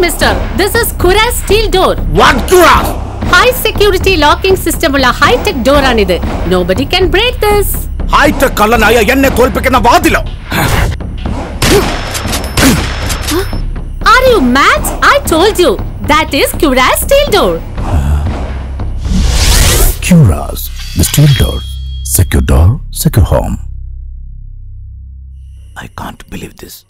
mister. This is Cuirras steel door. One Kura? High security locking system ulla high tech door anidu. Nobody can break this. High tech kallan aya enne tholpikana vaadilo. Are you mad? I told you. That is Cuirras steel door. Cuirras the steel door. Secure door, secure home. I can't believe this.